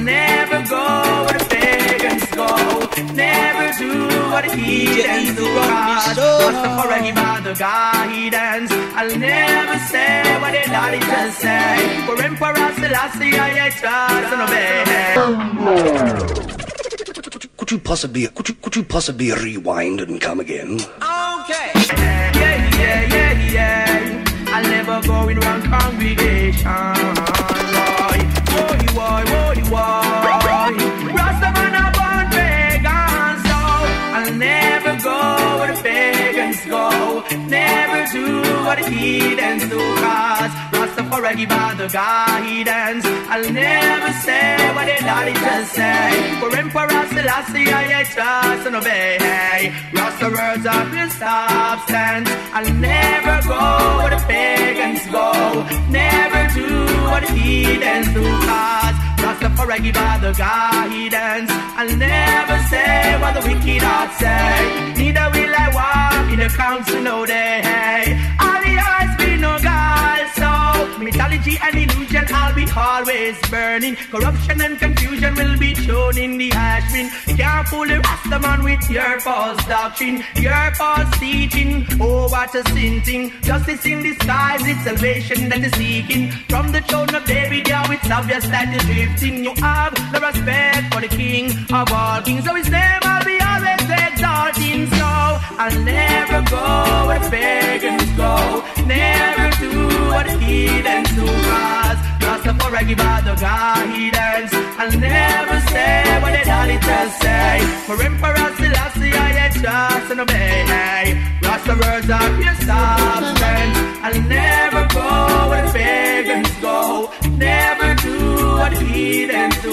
I'll never go where pagans go. Never do what the heathens do. Cause Rastafari give all the guidance. I'll never say what the daddy just say. For Emperor Selassie, I trust and obey. Could you possibly could you could you possibly rewind and come again? Okay. Yeah, yeah, yeah, yeah. I'll never go in wrong congregation. What the heathens do, cause Rastafari give all the guidance. I'll never say what the daddy just say. For Emperor Selassie, I trust and obey. Rasta words are pure substance. I'll never go where the pagans go. Never do what the heathens do, cause Rastafari give all the guidance. I'll never say what the wicked heart say. Neither will I walk in the council no day. Always burning. Corruption and confusion will be shown in the ash bin. Can't fool the Rastaman with your false doctrine, your false teaching. Oh, what a sin thing. Justice in disguise, it's salvation that is seeking. From the throne of David, yeah, it's obvious that you're drifting. You have no respect for the King of all kings, so his name I'll be always exalting. So I'll never go where the pagans go. Never do what the heathens do, cause Rastafari give all the guidance. I'll never say what the just say. For Emperor Selassie, I trust and obey. Rasta words are pure substance. I'll never go where the pagans go. Never do what the heathens do,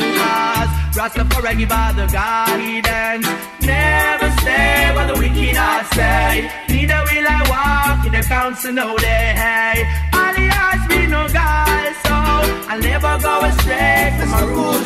Rastafari give all the guidance. Never say what the wicked are say. Neither will I walk in the council no day. All the eyes be no God, so I'll never go astray from my roots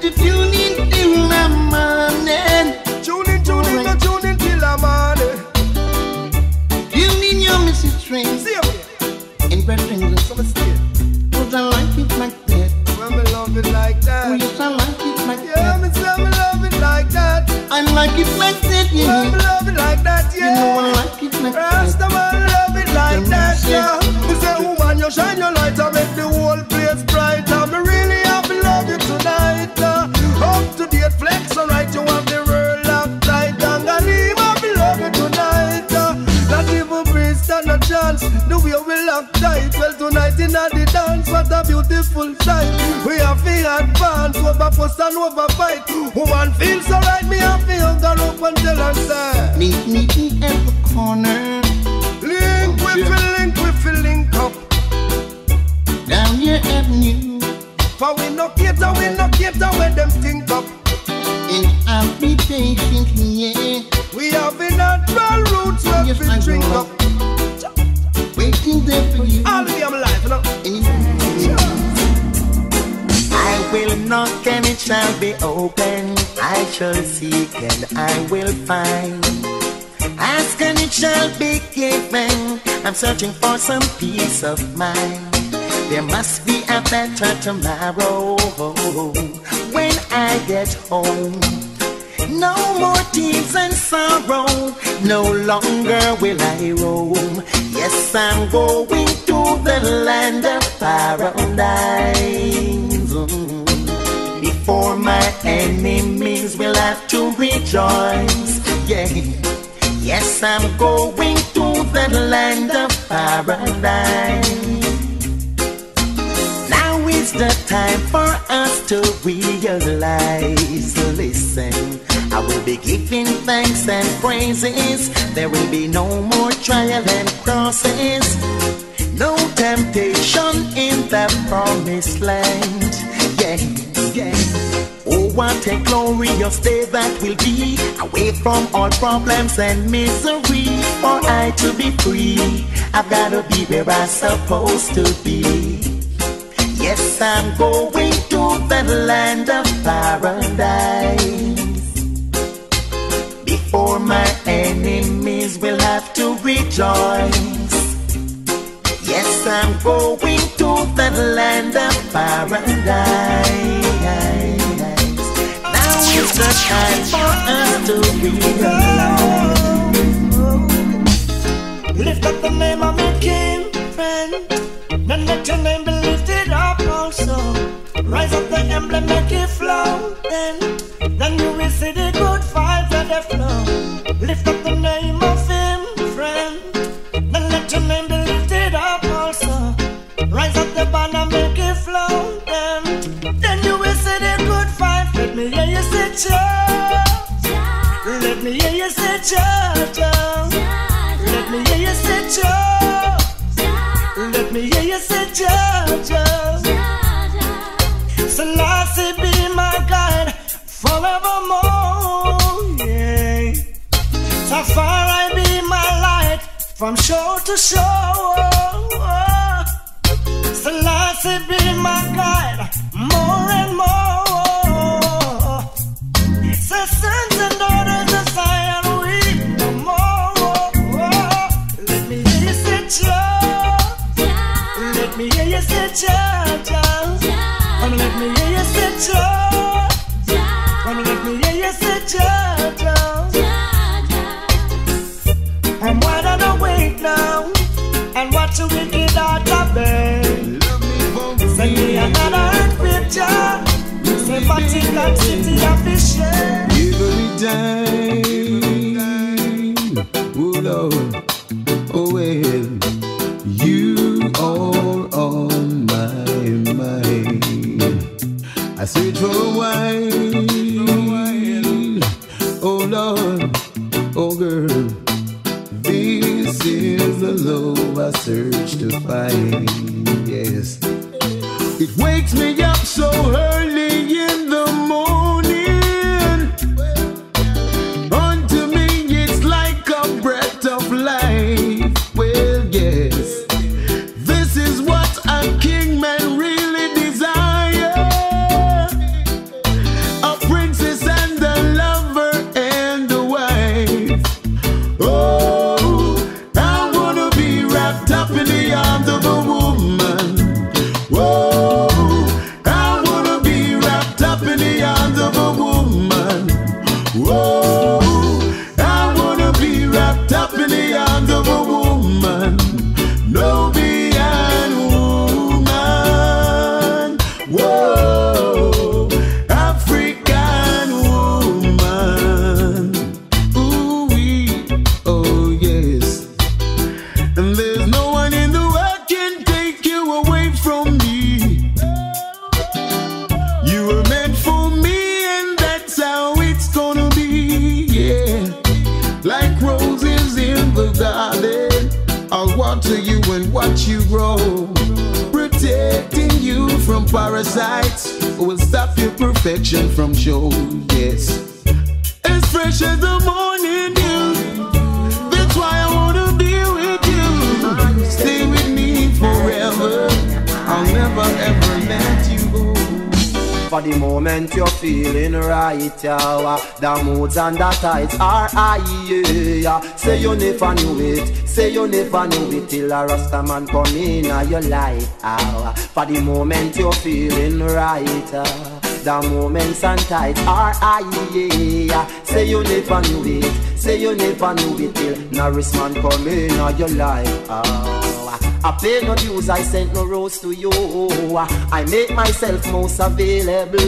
Said to tune a chance. The way we lock tight. Well, tonight in the dance, what a beautiful sight. We have to advance over fuss and over fight. Woman feels so right, me to hug her up and tell her, say. Meet me at the corner. Link oh, with the link with the link up. Down your avenue. For we no cater, we no cater where them think up. And I'll be yeah. We have the natural roots where we drink up. Waiting there for you. All the day I'm alive, you know. I will knock and it shall be open. I shall seek and I will find. Ask and it shall be given. I'm searching for some peace of mind. There must be a better tomorrow when I get home. No more tears and sorrow. No longer will I roam. Yes, I'm going to the land of paradise. Before my enemies will have to rejoice. Yeah. Yes, I'm going to the land of paradise. Now is the time for us to realize. Listen, I will be giving thanks and praises. There will be no more trial and crosses. No temptation in the promised land. Yeah, yeah. Oh, what a glorious day that will be Away from all problems and misery For I to be free I've gotta be where I'm supposed to be Yes, I'm going to the land of paradise Before my enemies will have to rejoice Yes, I'm going to the land of paradise it's the time for us to realize. Lift up the name of my king, friend. Then let your name be lifted up also. Rise up the emblem, make it flow. Then let me hear you say, Jah. From shore to shore. Selassie be my guide more and more. Sons and daughters of Zion, we no more. Let me hear you say, Jah. Let me hear you say, Jah, Jah. Come let me hear you say, Jah. Come let me hear you say, Jah, a wicked. Send me another picture. Say Vatican City official. Every time, oh Lord, oh well, you are on my mind. I search for a while, oh Lord, oh girl, love I search to find. Yes, it wakes me up so early your from show. Yes, as fresh as the morning dew. That's why I wanna be with you. Stay with me forever. I'll never ever let you go. For the moment you're feeling right, yeah. The moods and the tides are high, yeah. Say you never knew it, say you never knew it till a Rasta man come in your life. Ah. For the moment you're feeling right, ah. The moments and tides are high. Say you never knew it, say you never knew it till Norrisman come in your life. Ah. I pay no dues, I send no rose to you. I make myself most available.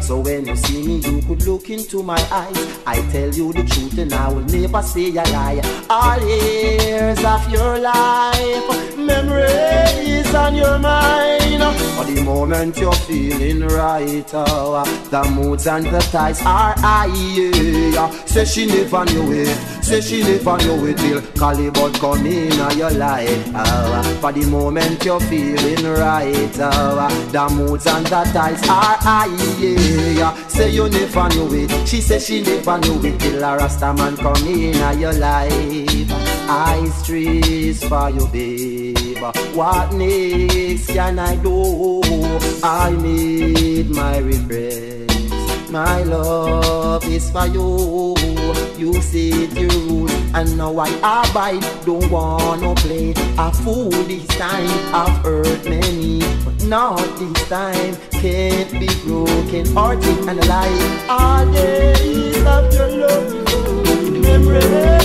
So when you see me, you could look into my eyes. I tell you the truth and I will never say a lie. All years of your life, memories on your mind. For the moment you're feeling right, oh, the moods and the ties are high. Say she live on your way. say she live on your way till Calibut come in your life. Oh now. For the moment you're feeling right now, the moods and the tides are high. Yeah. Say you never knew it. She say she never knew it till a Rasta man come in your life. Ice trees for you, babe. What next can I do? I need my regret. My love is for you. You set the rules, and now I abide. Don't wanna play a fool this time. I've hurt many, but not this time. Can't be broken, hearted and alive. All days of your love, memories.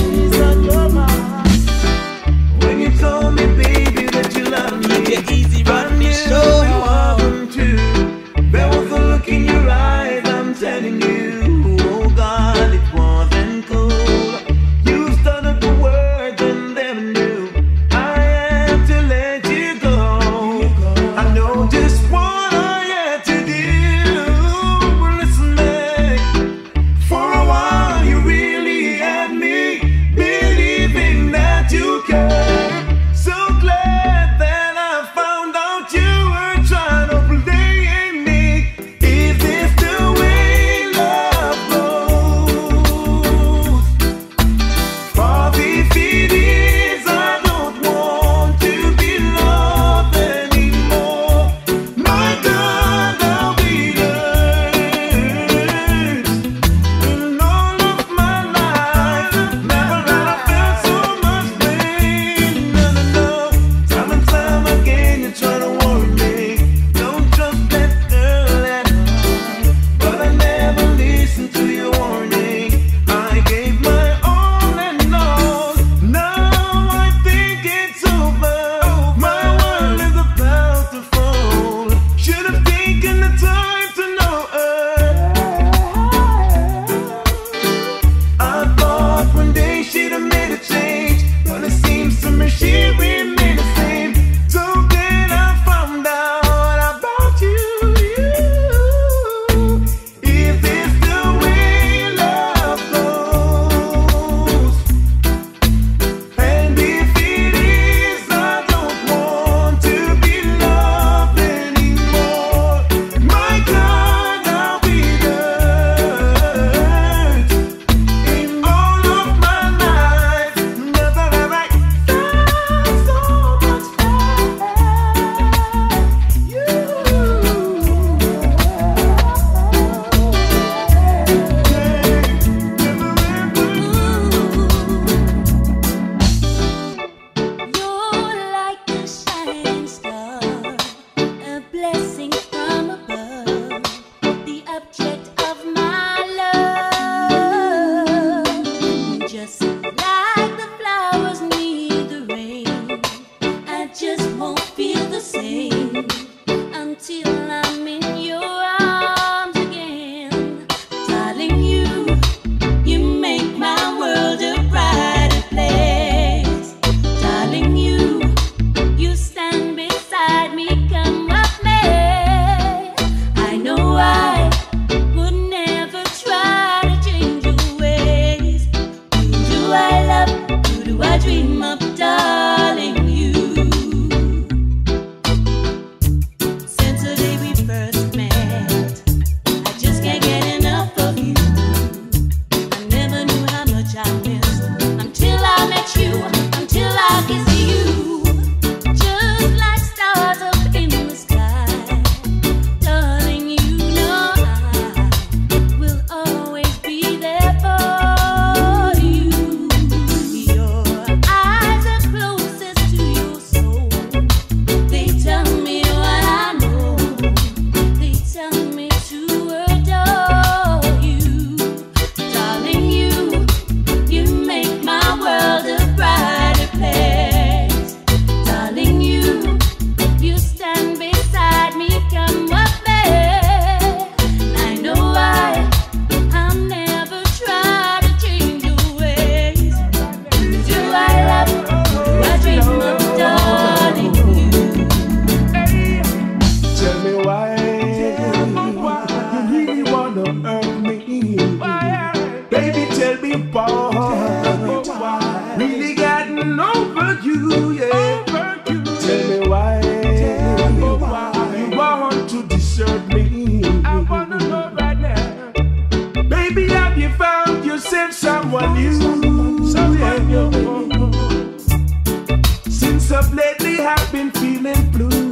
lately I've been feeling blue.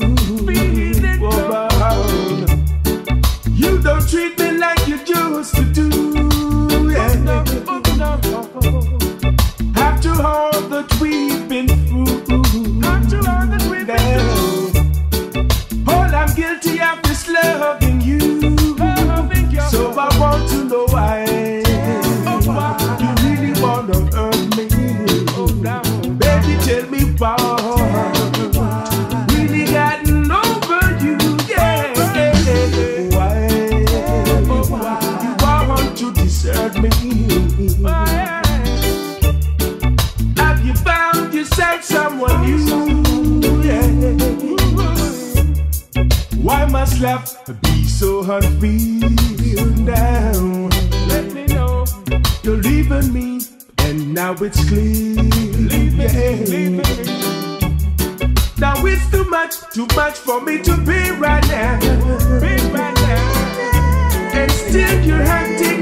And you're acting